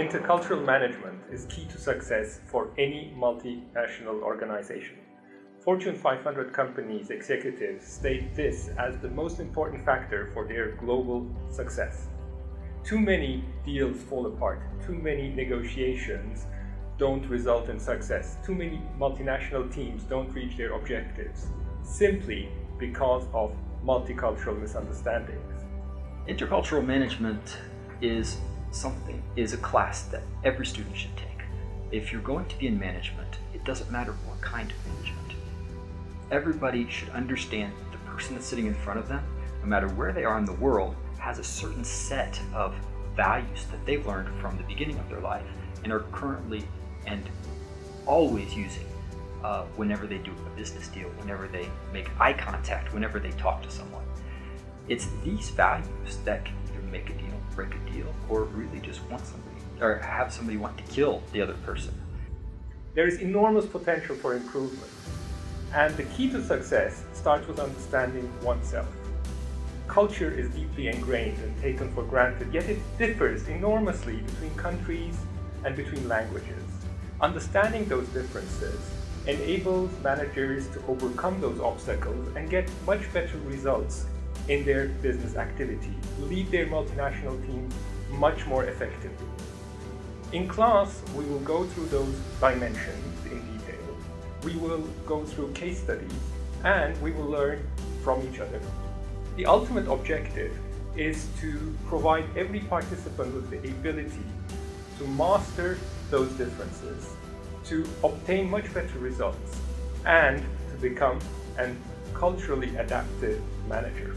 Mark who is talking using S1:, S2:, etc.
S1: Intercultural management is key to success for any multinational organization. Fortune 500 companies executives state this as the most important factor for their global success. Too many deals fall apart, too many negotiations don't result in success, too many multinational teams don't reach their objectives, simply because of multicultural misunderstandings.
S2: Intercultural management is something, is a class that every student should take. If you're going to be in management, it doesn't matter what kind of management. Everybody should understand the person that's sitting in front of them, no matter where they are in the world, has a certain set of values that they've learned from the beginning of their life and are currently and always using uh, whenever they do a business deal, whenever they make eye contact, whenever they talk to someone. It's these values that can make a deal, break a deal, or really just want somebody, or have somebody want to kill the other person.
S1: There is enormous potential for improvement, and the key to success starts with understanding oneself. Culture is deeply ingrained and taken for granted, yet it differs enormously between countries and between languages. Understanding those differences enables managers to overcome those obstacles and get much better results in their business activity, lead their multinational teams much more effectively. In class, we will go through those dimensions in detail. We will go through case studies and we will learn from each other. The ultimate objective is to provide every participant with the ability to master those differences, to obtain much better results, and to become an culturally adaptive manager.